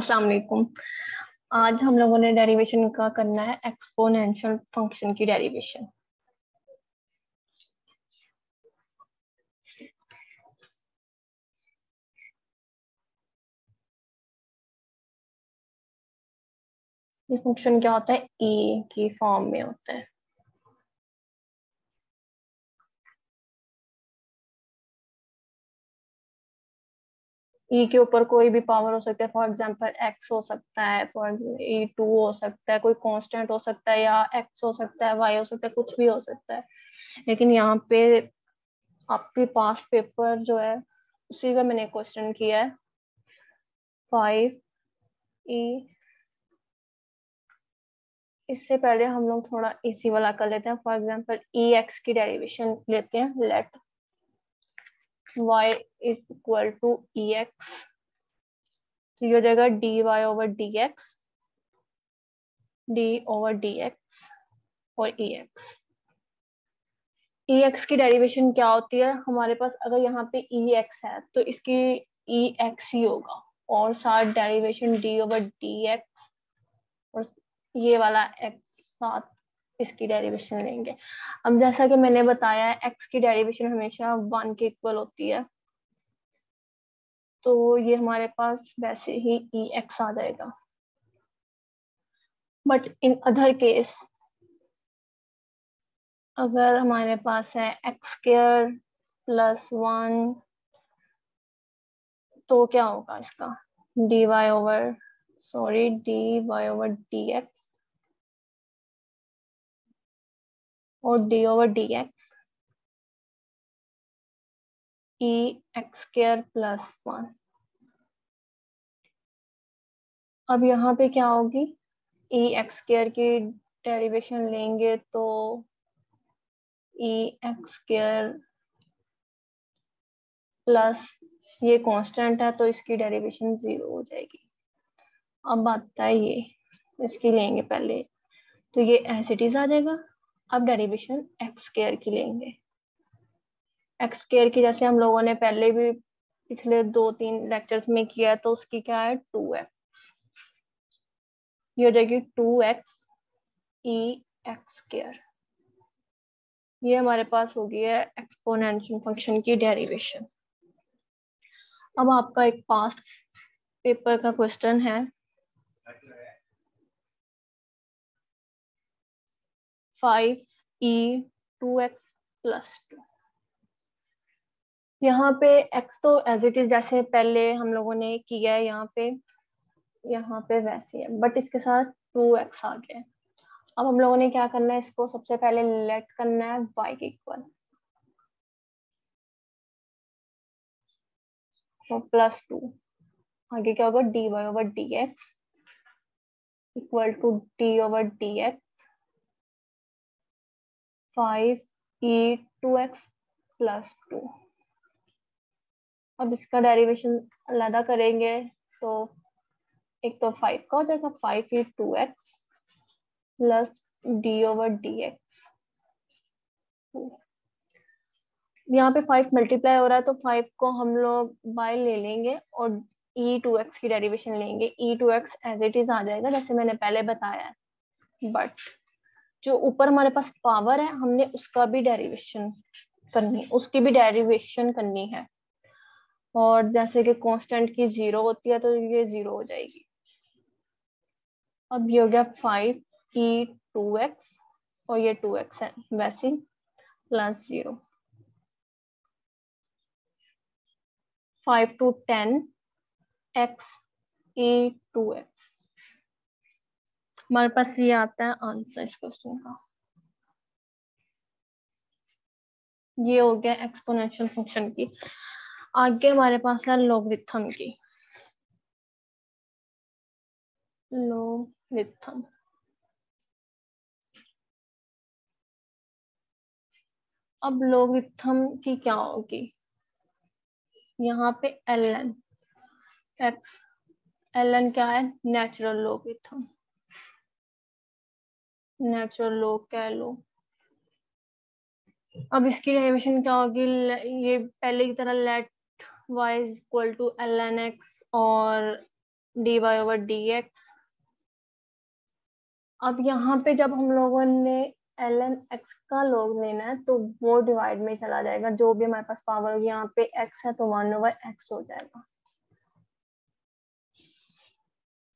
अस्सलाम वालेकुम आज हम लोगों ने डेरिवेशन का करना है एक्सपोनेंशियल फ़ंक्शन की डेरिवेशन ये फ़ंक्शन क्या होता है? ए की फॉर्म में होता है। ई e के ऊपर कोई भी पावर हो सकता है फॉर एग्ज़ाम्पल एक्स हो सकता है फॉर ई टू हो सकता है कोई कॉन्स्टेंट हो सकता है या एक्स हो सकता है वाई हो सकता है कुछ भी हो सकता है। लेकिन यहाँ पे आपके पास पेपर जो है उसी का मैंने क्वेश्चन किया है। फाइव ई e, इससे पहले हम लोग थोड़ा इसी वाला कर लेते हैं। फॉर एग्ज़ाम्पल ई एक्स की डेरिवेशन लेते हैं let y is equal to ex तो ये हो जाएगा dy over dx d over dx और ex ex की डेरिवेशन क्या होती है? हमारे पास अगर यहाँ पे ई एक्स है तो इसकी ई एक्स ही होगा। और साथ डेरिवेशन d over dx और ये वाला एक्स साथ इसकी डेरिवेशन लेंगे। अब जैसा कि मैंने बताया एक्स की डेरिवेशन हमेशा वन के इक्वल होती है। तो ये हमारे पास वैसे ही ई e एक्स आ जाएगा। बट इन अदर केस अगर हमारे पास है एक्स स्केयर प्लस वन तो क्या होगा इसका? D y over sorry d y over d x और d over x e x square plus one अब यहाँ पे क्या होगी? ई एक्स स्केयर की डेरिवेशन लेंगे तो ई एक्स स्केयर प्लस ये कांस्टेंट है तो इसकी डेरिवेशन ज़ीरो हो जाएगी। अब आता है ये, इसकी लेंगे पहले। तो ये एसिटीज आ जाएगा। अब डेरिवेशन एक्स केयर की लेंगे। एक्स केयर की जैसे हम लोगों ने पहले भी पिछले दो तीन लेक्चर्स में किया तो उसकी क्या है? टू एक्स ये हो जाएगी two x e x square ये हमारे पास हो गई है एक्सपोनेंशियल फ़ंक्शन की डेरिवेशन अब आपका एक पास्ट पेपर का क्वेश्चन है। Five e two x plus two यहाँ पे x तो एज इट इज़ जैसे पहले हम लोगों ने किया है यहाँ पे यहाँ पे वैसे है बट इसके साथ टू एक्स आ गया अब हम लोगों ने क्या करना है, इसको सबसे पहले लेट करना है y के इक्वल तो प्लस टू आगे क्या होगा d y over d x equal to d over d x five e two x plus two. अब इसका डेरिवेशन अलहदा करेंगे तो एक तो फाइव का हो जाएगा, five e two x plus d over d x. यहाँ पे फाइव मल्टीप्लाई हो रहा है तो फाइव को हम लोग बाय ले लेंगे और ई टू एक्स की डेरिवेशन लेंगे। E two x as it is आ जाएगा, जैसे मैंने पहले बताया बट जो ऊपर हमारे पास पावर है, हमने उसका भी डेरिवेशन करनी, उसकी भी डेरिवेशन करनी है। और जैसे कि कांस्टेंट की ज़ीरो होती है तो ये ज़ीरो हो जाएगी। अब ये हो गया फाइव ई टू एक्स और ये टू एक्स है, वैसे plus zero five two ten x e two x हमारे पास ये आता है आंसर इस क्वेश्चन का। ये हो गया एक्सपोनेंशियल फ़ंक्शन की। आगे हमारे पास है लोगरिथम की। लोगरिथम अब लोगरिथम की क्या होगी? यहाँ पे l n x l n क्या है? नेचुरल लोगरिथम नेचुरल लो कह लो। अब इसकी डेरिवेशन क्या होगी? ये पहले की तरह let y is equal to l n x और d y over d x अब यहाँ पे जब हम लोगों ने एल एन एक्स का लॉग लेना है तो वो डिवाइड में चला जाएगा। जो भी हमारे पास पावर होगी, यहाँ पे एक्स है तो वन ओवर एक्स हो जाएगा।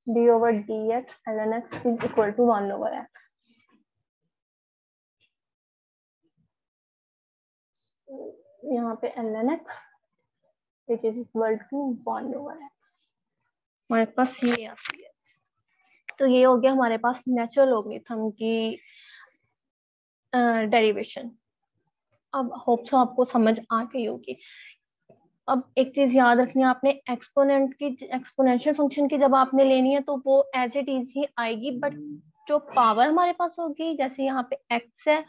D over d x l n x is equal to one over x यहाँ पे l n x which is equal to one over x हमारे पास ये आती है। तो ये हो गया हमारे पास नेचुरल लोगरिथम की डेरिवेशन अब होप सो आपको समझ आ गई होगी। अब एक चीज़ याद रखनी है आपने एक्सपोनेंट की एक्सपोनेंशियल फ़ंक्शन की जब आपने लेनी है तो वो एज इट इज़ ही आएगी बट जो पावर हमारे पास होगी जैसे यहाँ पे एक्स है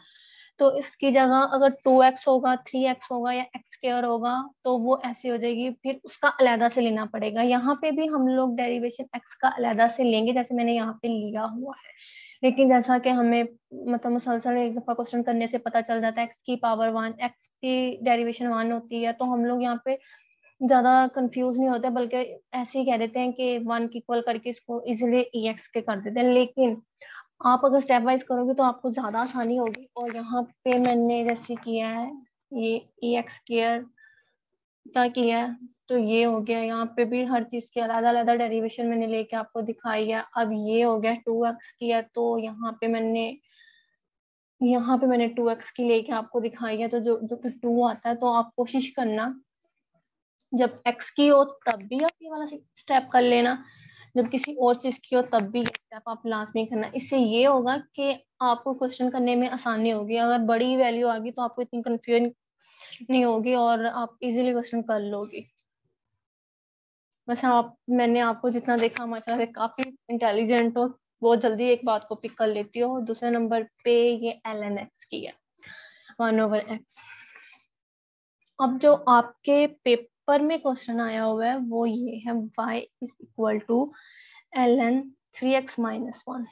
तो इसकी जगह अगर टू एक्स होगा थ्री एक्स होगा या एक्स केयर होगा तो वो ऐसी हो जाएगी, फिर उसका अलहदा से लेना पड़ेगा। यहाँ पे भी हम लोग डेरिवेशन एक्स का अलहदा से लेंगे, जैसे मैंने यहाँ पे लिया हुआ है। लेकिन जैसा कि हमें मतलब मुसलसल एक दफ़ा क्वेश्चन करने से पता चल जाता है एक्स की पावर वन एक्स की डेरिवेशन वन होती है तो हम लोग यहाँ पे ज़्यादा कंफ्यूज नहीं होते, बल्कि ऐसे ही कह देते हैं कि वन इक्वल करके इसको इजिली ई एक्स के कर देते हैं। लेकिन आप अगर स्टेप वाइज करोगे तो आपको ज़्यादा आसानी होगी। और यहाँ पे मैंने जैसे किया है, ये ई एक्स केयर क्या किया है तो ये हो गया। यहाँ पे भी हर चीज़ की अलग अलग डेरिवेशन मैंने लेके आपको दिखाई है। अब ये हो गया टू एक्स किया तो यहाँ पे मैंने, यहाँ पे मैंने टू एक्स की लेके आपको दिखाई है। तो जो जो कि टू आता है तो आप कोशिश करना, जब एक्स की हो तब भी आप ये वाला स्टेप कर लेना। जब किसी और चीज़ की हो तब भी स्टेप आप लास्ट में करना इससे ये होगा कि आपको क्वेश्चन करने में आसानी होगी। अगर बड़ी वैल्यू आ गई तो आपको इतनी कंफ्यूजन नहीं होगी और आप इजीली क्वेश्चन कर लोगे। वैसे आप, मैंने आपको जितना देखा, माशा काफ़ी इंटेलिजेंट हो। बहुत जल्दी एक बात को पिक कर लेती हो। और दूसरे नंबर पे ये एल एन एक्स की है। वन ओवर एक्स अब जो आपके पेपर में क्वेश्चन आया हुआ है, वो ये है y is equal to l n three x minus one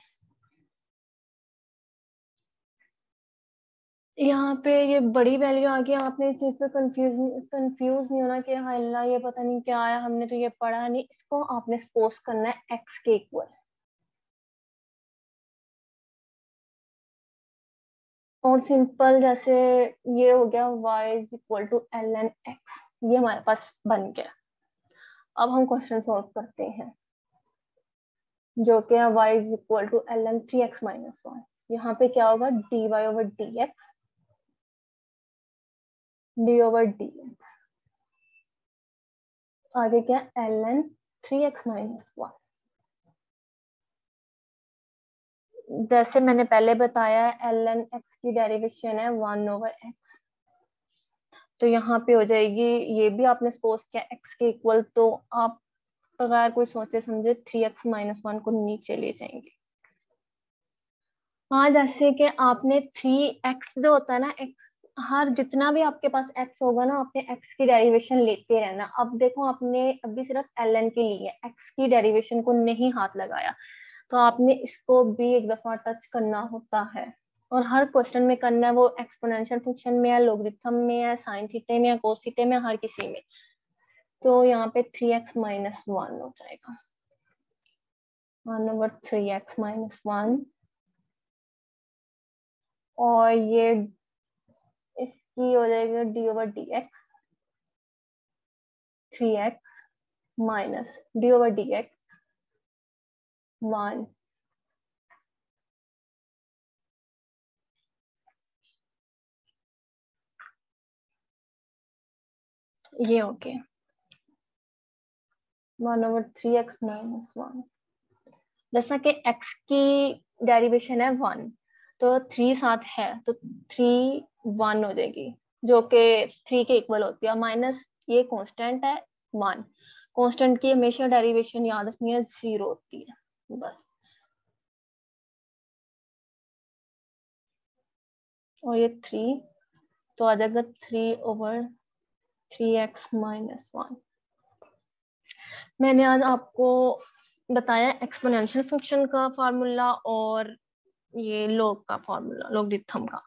यहाँ पे ये बड़ी वैल्यू आ गई, आपने इस चीज़ पे कंफ्यूज कंफ्यूज नहीं होना कि हाँ अल्लाह ये पता नहीं क्या आया, हमने तो ये पढ़ा नहीं। इसको आपने सपोज़ करना है एक्स के इक्वल और सिंपल जैसे ये हो गया y is equal to l n x ये हमारे पास बन गया। अब हम क्वेश्चन सॉल्व करते हैं। जो कि है y is equal to l n three x minus one यहाँ पे क्या होगा? D y over d x d over d x आगे क्या l n three x minus one जैसे मैंने पहले बताया एल एन एक्स की डेरिवेशन है वन ओवर एक्स तो यहाँ पे हो जाएगी, ये भी आपने सपोज़ किया एक्स के इक्वल तो आप बगैर कोई सोचे समझे थ्री एक्स माइनस वन को नीचे ले जाएँगे। हाँ जैसे कि आपने थ्री एक्स जो होता है ना, एक्स, हर जितना भी आपके पास एक्स होगा ना, आपने एक्स की डेरिवेशन लेते रहना। अब देखो, आपने अभी सिर्फ़ एल एन के लिए एक्स की डेरिवेशन को नहीं हाथ लगाया। तो आपने इसको भी एक दफ़ा टच करना होता है। और हर क्वेश्चन में करना है, वो एक्सपोनेंशियल फ़ंक्शन में है लोगरिथम में है साइन थीटे में है कोस थीटे में हर किसी में। तो यहाँ पे थ्री एक्स माइनस वन हो जाएगा। One over three x minus one और ये इसकी हो जाएगी d over d x three x minus d over d x one ये okay one over three x minus one जैसा कि एक्स की डेरिवेशन है वन तो थ्री साथ है तो थ्री वन हो जाएगी, जो कि थ्री के इक्वल होती है। माइनस ये कांस्टेंट है वन कांस्टेंट की हमेशा डेरिवेशन याद रखनी है ज़ीरो होती है, बस। और ये थ्री तो आ जाएगा three over three x minus one मैंने आज आपको बताया एक्सपोनेंशियल फ़ंक्शन का फार्मूला और ये लोग का फार्मूला लोगरिथम का।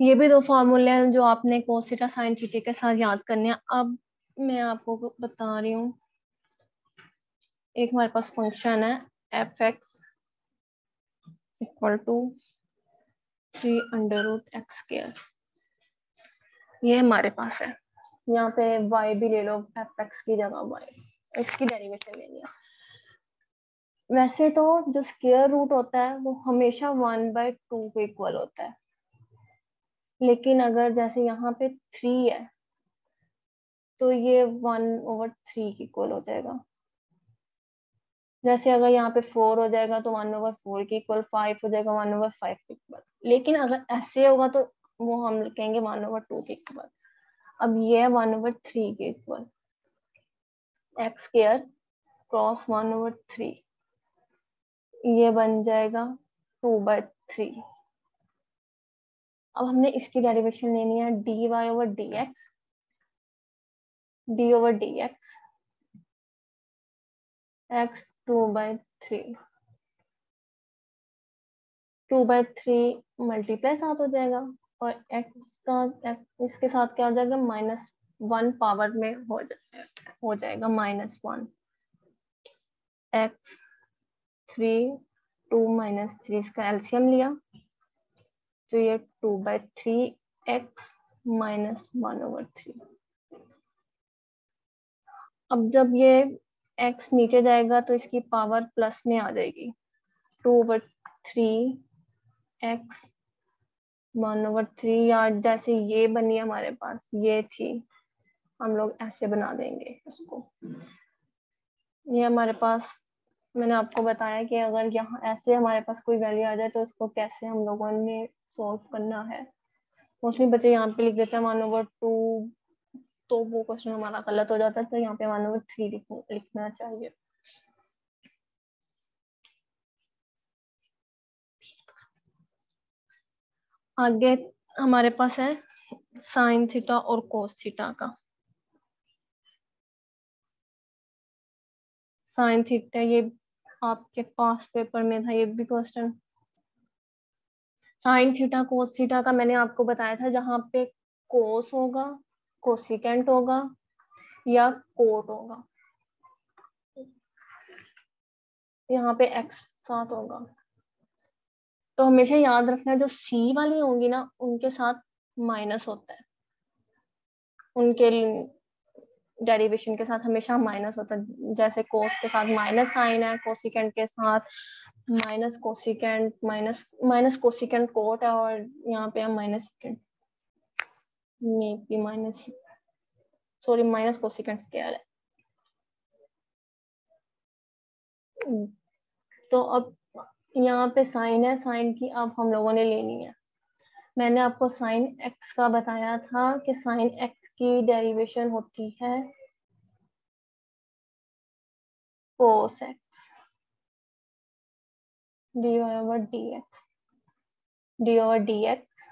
ये भी दो फार्मूले हैं जो आपने कोसिटा साइन थीटा के साथ याद करने हैं। अब मैं आपको बता रही हूँ, एक हमारे पास फ़ंक्शन है f x equal to three under root x square ये हमारे पास है। यहाँ पे y भी ले लो एफ़ एक्स की जगह y इसकी डेरिवेशन लेनी है। वैसे तो जो स्केयर रूट होता है, वो हमेशा वन बाय टू के इक्वल होता है। लेकिन अगर जैसे यहाँ पे थ्री है तो ये वन ओवर थ्री की इक्वल हो जाएगा। जैसे अगर यहाँ पे फोर हो जाएगा तो वन ओवर फोर की इक्वल फाइव हो जाएगा वन ओवर फाइव के इक्वल लेकिन अगर ऐसे होगा तो वो हम कहेंगे वन ओवर टू के इक्वल अब ये है वन ओवर थ्री के equal x square cross one over three ये बन जाएगा टू बाय थ्री अब हमने इसकी डेरिवेशन लेनी है d y over d x d over d x x two by three two by three multiply साथ हो जाएगा और एक्स का इसके साथ क्या हो जाएगा माइनस वन पावर में हो जाएगा। हो जाएगा minus one x three two minus three इसका एल्सियम लिया। तो ये two by three x minus one over three अब जब ये x नीचे जाएगा तो इसकी पावर प्लस में आ जाएगी। Two over three x one over three या जैसे ये बनी हमारे पास, ये थी। हम लोग ऐसे बना देंगे इसको। ये हमारे पास मैंने आपको बताया कि अगर यहाँ ऐसे हमारे पास कोई वैल्यू आ जाए तो उसको कैसे हम लोगों ने सॉल्व करना है। मोस्टली बच्चे यहाँ पे लिख देते हैं वन ओवर टू तो वो क्वेश्चन हमारा गलत हो जाता है तो यहाँ पे वन ओवर थ्री लिखना चाहिए। आगे हमारे पास है साइन थीटा और कोस थीटा का। साइन थीटा ये आपके पास पेपर में था ये भी question. Sine theta, cos theta का मैंने आपको बताया था जहाँ पे कोस होगा, कोसिकेंट होगा या कोट होगा। यहाँ पे एक्स साथ होगा। तो हमेशा याद रखना जो सी वाली होंगी ना, उनके साथ माइनस होता है। उनके डेरिवेशन के साथ हमेशा माइनस होता है। जैसे कोस के साथ माइनस साइन है कोसिकेंट के साथ minus cosecant minus minus cosecant cot है और यहाँ पे हम माइनस सेकेंड मे B minus sorry minus cosecant square है। तो अब यहाँ पे साइन है साइन की अब हम लोगों ने लेनी है। मैंने आपको साइन एक्स का बताया था कि साइन एक्स की डेरिवेशन होती है cos x d over d x d over d x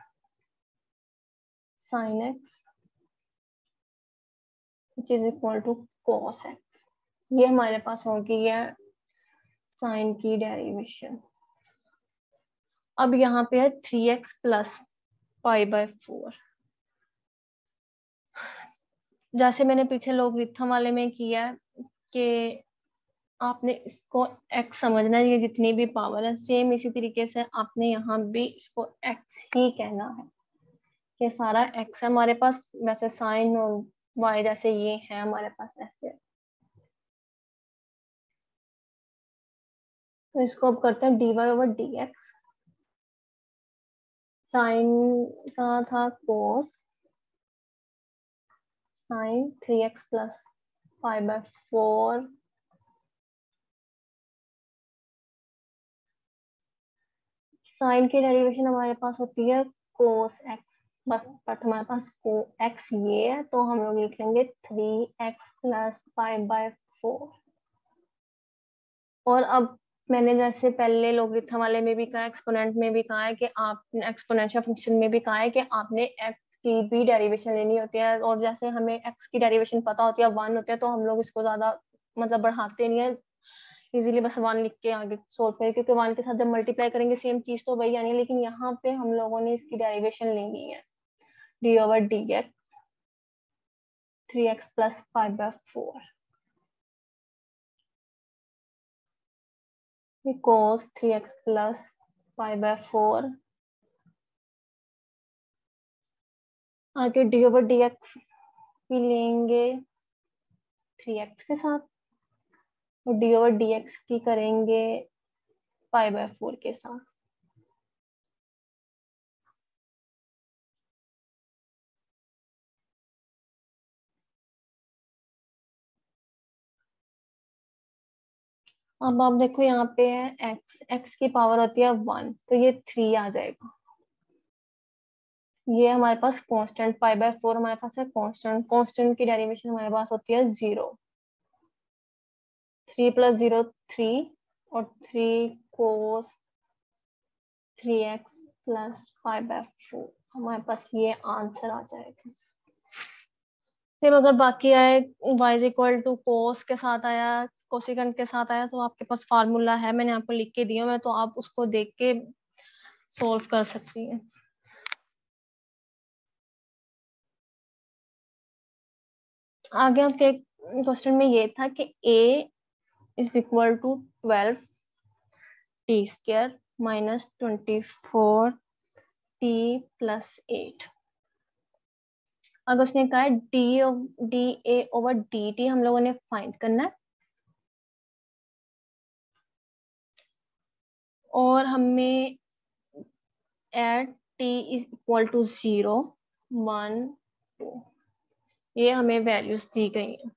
sine x which is equal to cos x ये हमारे पास होगी है साइन की डेरिवेशन अब यहाँ पे है three x plus five by four जैसे मैंने पीछे लोग रिथम वाले में किया कि आपने इसको एक्स समझना है, ये जितनी भी पावर है सेम इसी तरीके से आपने यहाँ भी इसको एक्स ही कहना है कि सारा एक्स है, हमारे पास वैसे साइन और वाई जैसे ये है, हमारे पास ऐसे। तो इसको अब करते हैं d y over d x sine का था cos sine three x plus five by four. Sine की डेरिवेशन हमारे पास होती है कोस एक्स बस बट हमारे पास को एक्स ये है तो हम लोग लिख लेंगे three x plus five by four. और अब मैंने जैसे पहले लोगरिथम वाले में भी कहा, एक्सपोनेंट में भी कहा है कि आप एक्सपोनेंशियल फ़ंक्शन में भी कहा है कि आपने एक्स की भी डेरिवेशन लेनी होती है और जैसे हमें एक्स की डेरिवेशन पता होती है वन होते हैं तो हम लोग इसको ज़्यादा मतलब बढ़ाते नहीं है। इजीली बस वन लिख के आगे सोल्व करें, क्योंकि वन के साथ जब मल्टीप्लाई करेंगे सेम चीज़ तो वही आनी है, लेकिन यहाँ पे हम लोगों ने इसकी डेरिवेशन लेनी है। D over d x three x plus five by four cos three x plus five by four आगे डी ओवर डी एक्स भी लेंगे थ्री एक्स के साथ और डी ओवर डी एक्स की करेंगे फाइव बाय फोर के साथ। अब आप देखो यहाँ पे है x x की पावर होती है वन तो ये थ्री आ जाएगा। ये हमारे पास कांस्टेंट फाइव बाय फोर हमारे पास है कांस्टेंट कांस्टेंट की डेरिवेशन हमारे पास होती है zero three plus zero three और three cos three x plus five by four हमारे पास ये आंसर आ जाएगा। सेम अगर बाकी आए, y is equal to cos के साथ आया कोसिकेंट के साथ आया तो आपके पास फार्मूला है, मैंने आपको लिख के दिया, मैं तो आप उसको देख के सोल्व कर सकती हैं। आगे आपके क्वेश्चन में ये था कि a is equal to twelve t square minus twenty four t plus eight अगर उसने कहा है d d a over d t हम लोगों ने फाइंड करना है। और हमें at t is equal to zero one two ये हमें वैल्यूज़ दी गई हैं।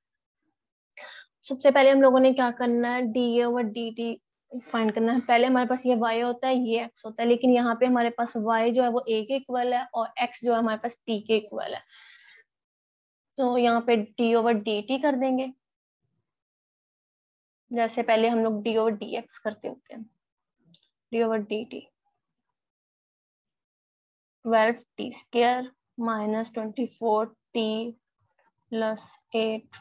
सबसे पहले हम लोगों ने क्या करना है? D a over d t find करना है। पहले हमारे पास ये y होता है, ये x होता है, लेकिन यहाँ पे हमारे पास y जो है वो a के इक्वल है और x जो है हमारे पास t के इक्वल है। तो यहाँ पे d ओवर डी टी कर देंगे। जैसे पहले हम लोग d ओवर डी एक्स करते होते हैं। D over d t twelve t square minus twenty four t plus eight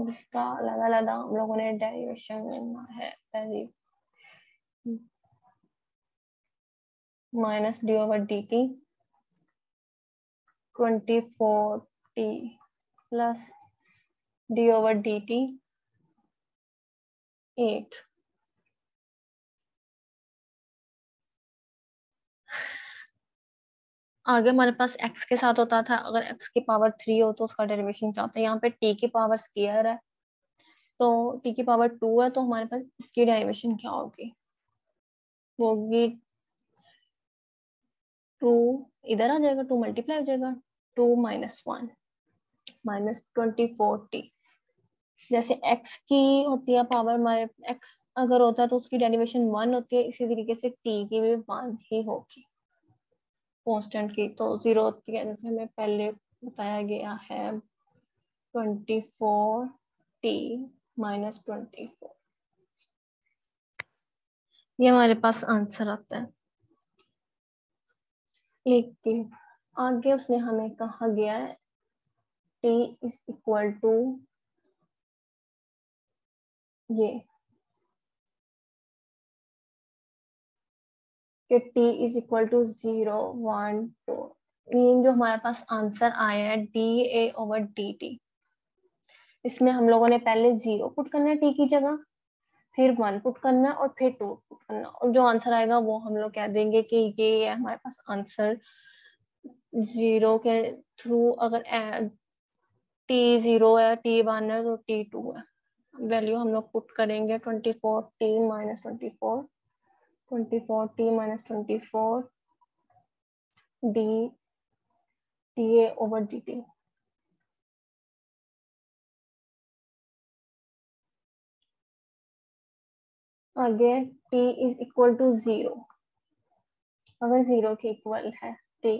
इसका अलग अलग हम लोगों ने डेरिवेशन लेना है minus d over d t twenty four t plus d over d t eight आगे हमारे पास x के साथ होता था, अगर x की पावर थ्री हो तो उसका डेरिवेशन क्या होता है? यहाँ पे t की पावर स्केयर है। तो t की पावर टू है तो हमारे पास इसकी डेरिवेशन क्या होगी? होगी टू इधर आ जाएगा टू मल्टीप्लाई हो जाएगा two minus one minus twenty four t जैसे x की होती है पावर हमारे, x अगर होता है तो उसकी डेरिवेशन वन होती है, इसी तरीके से t की भी वन ही होगी। कांस्टेंट की तो ज़ीरो होती है। जैसे हमें पहले बताया गया है twenty four t minus twenty four ये हमारे पास आंसर आता है। लेकिन आगे उसने हमें कहा गया है टी इज़ इक्वल टू ये। कि t is equal to zero one two mean जो हमारे पास आंसर आया है d a over d t इसमें हम लोगों ने पहले ज़ीरो पुट करना है टी की जगह, फिर वन पुट करना और फिर टू पुट करना। और जो आंसर आएगा वो हम लोग कह देंगे कि ये है हमारे पास आंसर ज़ीरो के थ्रू अगर टी ज़ीरो है टी वन है तो टी टू है। वैल्यू हम लोग पुट करेंगे twenty four t minus twenty four 24 t minus 24 d dA over dt. आगे t is equal to zero अगर ज़ीरो के इक्वल है, t.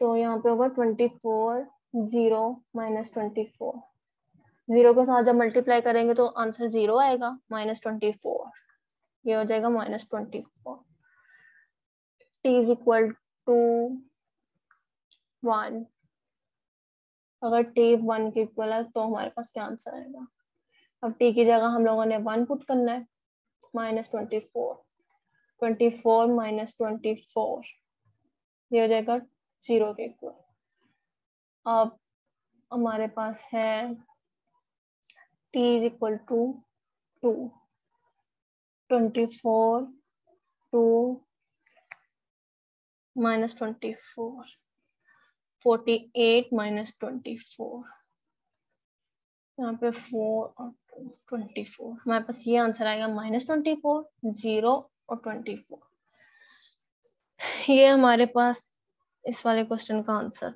तो यहाँ पे होगा twenty four zero minus twenty four. Zero के साथ जब मल्टीप्लाई करेंगे तो आंसर ज़ीरो आएगा माइनस ट्वेंटी फोर. ये हो जाएगा minus twenty four t is equal to one अगर टी वन के इक्वल है तो हमारे पास क्या आंसर आएगा? अब टी की जगह हम लोगों ने वन पुट करना है minus twenty four twenty four minus twenty four ये हो जाएगा ज़ीरो के इक्वल अब हमारे पास है t is equal to two twenty four two minus twenty four, forty eight minus twenty four. यहाँ पे फोर और ट्वेंटी फोर हमारे पास ये आंसर आएगा माइनस ट्वेंटी फोर ज़ीरो और ट्वेंटी फोर ये हमारे पास इस वाले क्वेश्चन का आंसर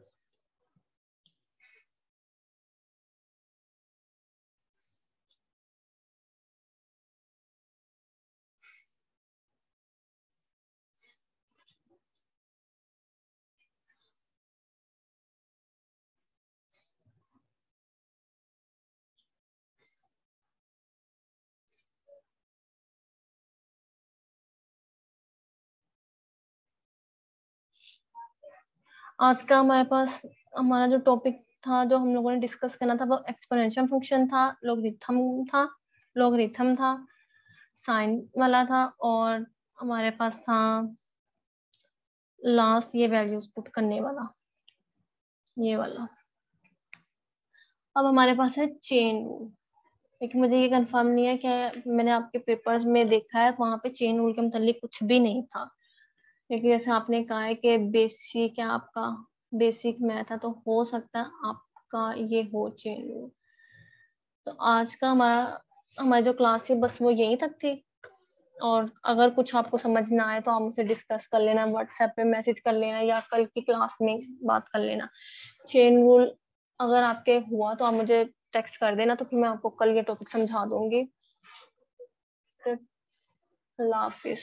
आज का हमारे पास, हमारा जो टॉपिक था, जो हम लोगों ने डिस्कस करना था, वो एक्सपोनेंशियल फ़ंक्शन था लोगरिथम था लोगरिथम था साइन वाला था और हमारे पास था लास्ट ये वैल्यूज़ पुट करने वाला, ये वाला। अब हमारे पास है चेन रूल लेकिन मुझे ये कंफर्म नहीं है कि मैंने आपके पेपर्स में देखा है, वहाँ पे चेन रूल के मतलब कुछ भी नहीं था। लेकिन जैसे आपने कहा है कि बेसिक है आपका बेसिक मैथ है तो हो सकता है आपका ये हो चेन रूल तो आज का हमारा, हमारी जो क्लास है बस वो यहीं तक थी। और अगर कुछ आपको समझ ना आए तो आप मुझसे डिस्कस कर लेना व्हाट्सएप पे मैसेज कर लेना या कल की क्लास में बात कर लेना। चेन रूल अगर आपके हुआ तो आप मुझे टेक्स्ट कर देना तो फिर मैं आपको कल ये टॉपिक समझा दूँगी। अल्लाह हाफिज़